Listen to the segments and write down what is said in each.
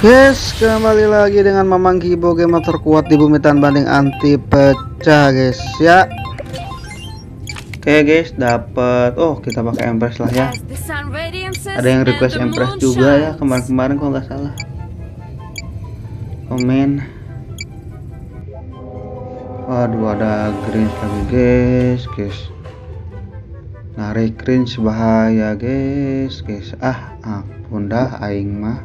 Guys, kembali lagi dengan Mamang Kibo gamer terkuat di bumi tan banding anti pecah guys ya. Oke guys, dapat. Oh, kita pakai Empress lah ya. Ada yang request Empress juga ya kemarin-kemarin kalau nggak salah. Komen. Waduh, ada green lagi guys, guys. Narik green bahaya guys, guys. Ah, ampun dah aing mah.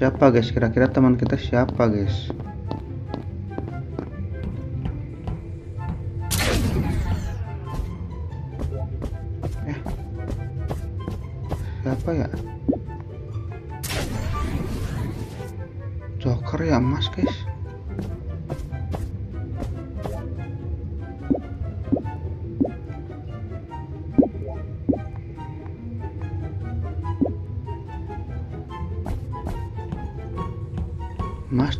Siapa guys? Kira-kira teman kita siapa guys? Eh. Siapa ya? Joker ya mas guys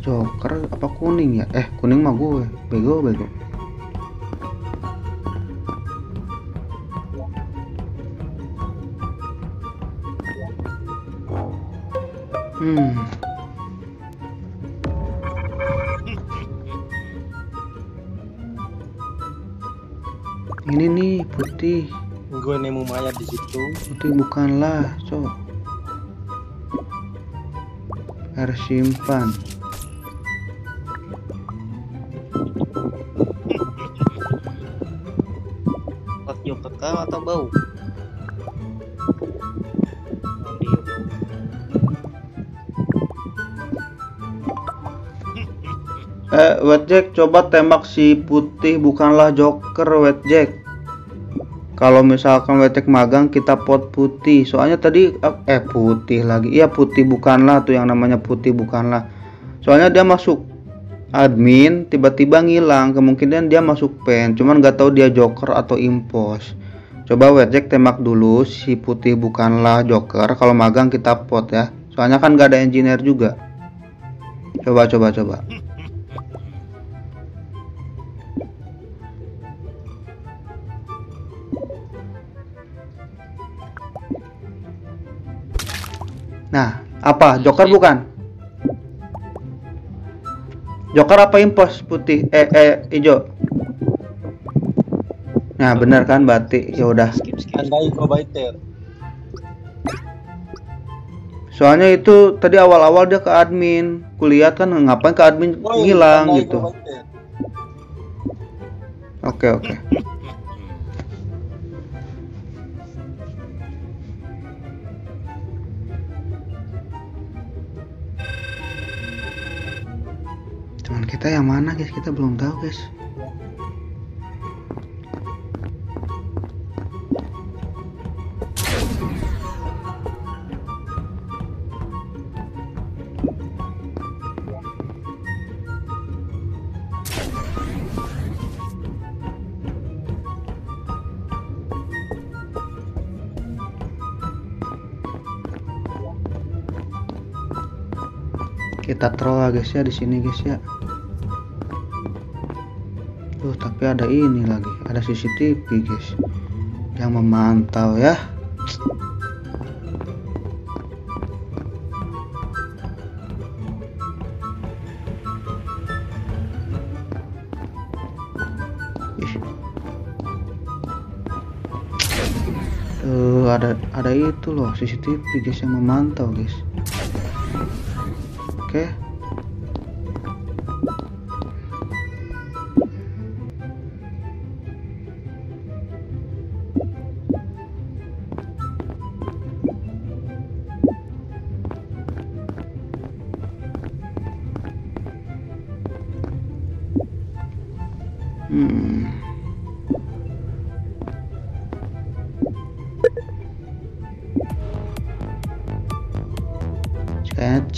Joker apa kuning ya? Eh kuning mah gue. Bego bego. Hmm. Ini nih putih. Gue nemu mayat di situ. Putih bukanlah cok. Air simpan Kekal atau bau? Eh, Wetjack coba tembak si putih bukanlah Joker Wetjack. Kalau misalkan Wetjack magang kita pot putih. Soalnya tadi eh putih lagi. Iya putih bukanlah tuh yang namanya putih bukanlah. Soalnya dia masuk admin tiba-tiba ngilang. Kemungkinan dia masuk pen. Cuman nggak tahu dia Joker atau impos. Coba Wetjack tembak dulu si putih bukanlah Joker. Kalau magang kita pot ya. Soalnya kan nggak ada engineer juga. Coba coba coba. Nah, apa? Joker bukan? Joker apa impos putih? Eh, eh, hijau. Nah, benar kan batik. Ya udah. Skip skip. Andai kau baiter. Soalnya itu tadi awal-awal dia ke admin. Kulihat kan ngapain ke admin ngilang gitu. Oke, oke. Teman kita yang mana, guys? Kita belum tahu, guys. Kita troll lah, guys ya di sini, guys ya. Tuh, tapi ada ini lagi, ada CCTV, guys. Yang memantau ya. Ada ada itu loh CCTV guys yang memantau guys.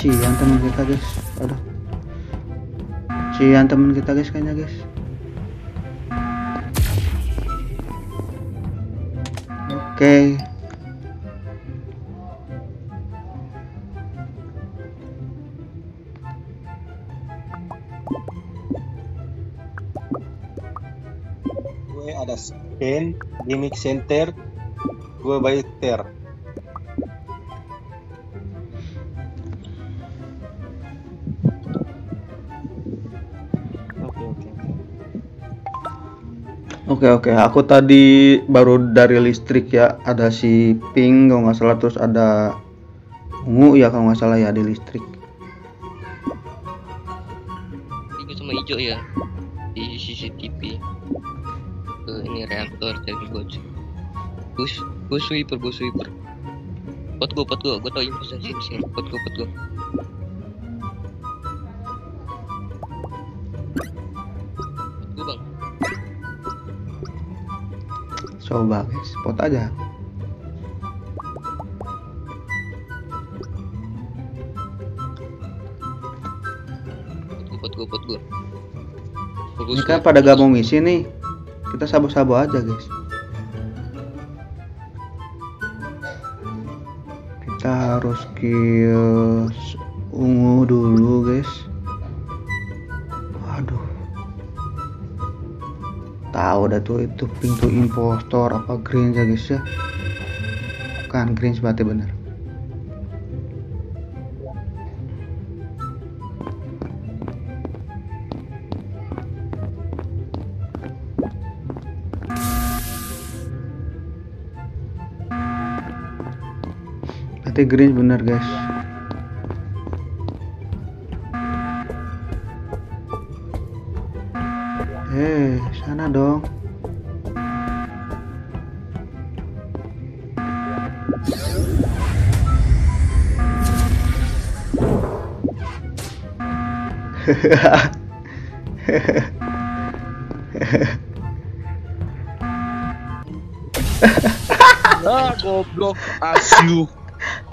Cian teman kita guys. Aduh. Cian teman kita guys kayaknya guys. Oke. Gue scan gimmick center Gue by ter. Oke oke. Oke oke, aku tadi baru dari listrik ya, ada si pink kalau nggak salah terus ada ungu ya kalau nggak salah ya di listrik. Ini sama hijau ya di CCTV. Tuh ini reaktor dari bos. Bus, bus sweeper, bus sweeper. Pot gua, pot gua, gua tau info sini sini. Pot gua, pot gua. Pot gua bang. Coba guys, spot aja. Pot gua, pot gua, pot gua. Bagus, Ini kan pada gak mau misi nih, kita sabo-sabo aja guys. Kita harus kill ungu dulu guys. Waduh. Tahu dah tuh itu pintu impostor apa green ya guys ya. Bukan green berarti bener. Berarti green bener guys. Eh, sana dong. Ah, goblok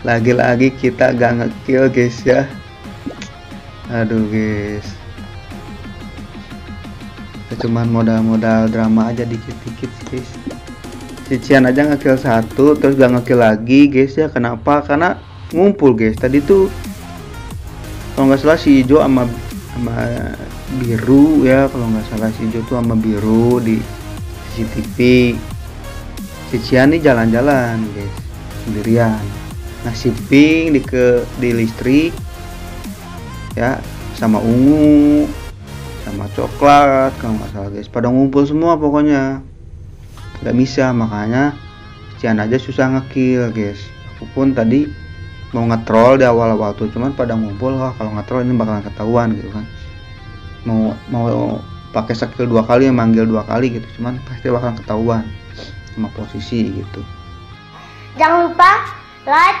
Lagi-lagi kita gak ngekill guys ya. Aduh guys. Kita cuman modal-modal drama aja dikit-dikit guys. Si Cian aja ngekill satu terus gak ngekill lagi guys ya. Kenapa? Karena ngumpul guys. Tadi tuh kalau nggak salah si hijau sama sama biru ya kalau nggak salah si hijau tuh sama biru di CCTV si Cian nih jalan-jalan guys sendirian nah si pink di ke di listrik ya sama ungu sama coklat kalau nggak salah guys. Pada ngumpul semua pokoknya. Nggak bisa makanya Cian aja susah ngekill guys. Aku pun tadi mau ngetrol di awal-awal tuh cuman pada ngumpul wah kalau ngetrol ini bakalan ketahuan gitu kan. Mau mau pakai skill dua kali manggil dua kali gitu cuman pasti bakalan ketahuan sama posisi gitu. Jangan lupa like,